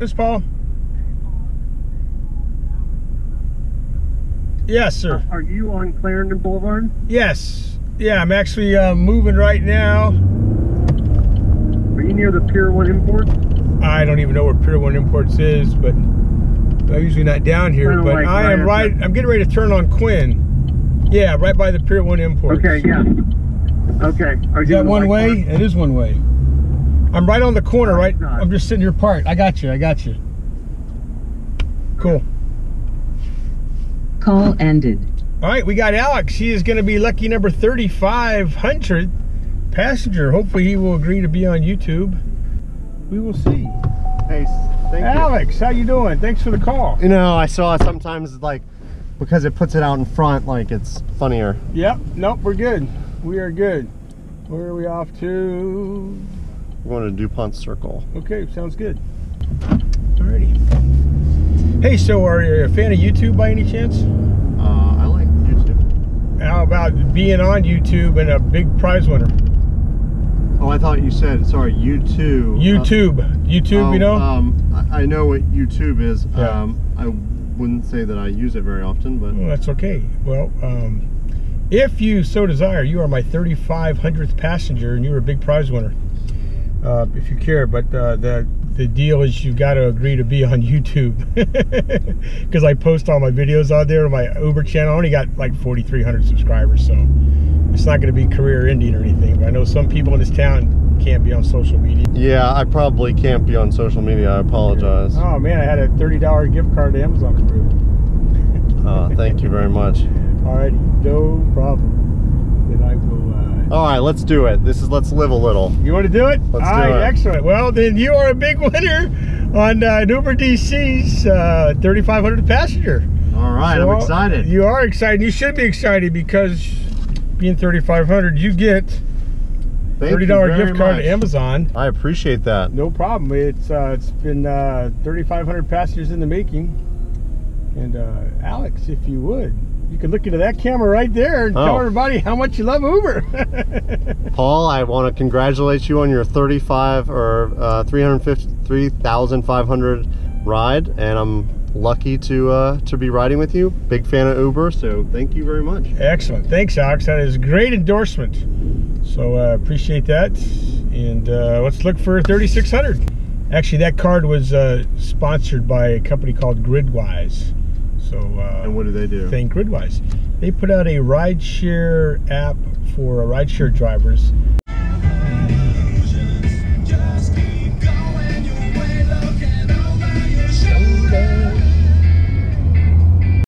This is Paul. Yes, sir. Are you on Clarendon Boulevard? Yes. Yeah, I'm actually uh, moving right now. Are you near the Pier 1 Imports? I don't even know where Pier 1 Imports is, but I'm usually not down here. But like I am right I'm getting ready to turn on Quinn. Yeah, right by the Pier 1 Imports. Okay, yeah. Okay. Are Is you that one way? It is one way. I'm right on the corner, right? it's. I'm just sitting here parked. I got you. I got you. Cool. Call ended. All right, we got Alex. He is going to be lucky number 3,500 passenger. Hopefully, he will agree to be on YouTube. We will see. Hey, thank Alex, how you doing? Thanks for the call. you. You know, I saw sometimes like because it puts it out in front, like it's funnier. Yep. Nope. We're good. We are good. Where are we off to? We're going to DuPont Circle. Okay, sounds good. Alrighty. Hey, so are you a fan of YouTube by any chance? Uh, I like YouTube. How about being on YouTube and a big prize winner? Oh, I thought you said sorry. YouTube. YouTube. YouTube, Uh, you know? oh, Um, I, I know what YouTube is. Yeah. Um, I wouldn't say that I use it very often, but Well, that's okay. Well, um, if you so desire, you are my 3,500th passenger and you're a big prize winner. Uh, if you care, but uh, the the deal is you've got to agree to be on YouTube because I post all my videos on there on my Uber channel. I only got like 4,300 subscribers, so it's not going to be career ending or anything. But I know some people in this town can't be on social media. yeah, I probably can't be on social media. I apologize. Oh man, I had a $30 gift card to Amazon for you. Uh, thank you very much. Alrighty, no problem. Then I will. Uh, All right, let's do it. This is let's live a little. You want to do it? Let's All do right, it. excellent. Well, then you are a big winner on uh, Uber DC's uh, 3,500 passenger. All right, So, I'm excited. You are excited. You should be excited because being 3,500, you get Thank $30 you very gift card much. to Amazon. I appreciate that. No problem. It's uh, it's been uh, 3,500 passengers in the making. And uh, Alex, if you would, you can look into that camera right there and tell Oh. everybody how much you love Uber. Paul, I want to congratulate you on your 35 or uh, 353,500 ride, and I'm lucky to uh, to be riding with you. Big fan of Uber, so thank you very much. Excellent. Thanks, Alex. That is a great endorsement. So uh, appreciate that. And uh, let's look for 3600. Actually, that card was uh, sponsored by a company called Gridwise. So uh, And what do they do? thank Gridwise. They put out a rideshare app for rideshare drivers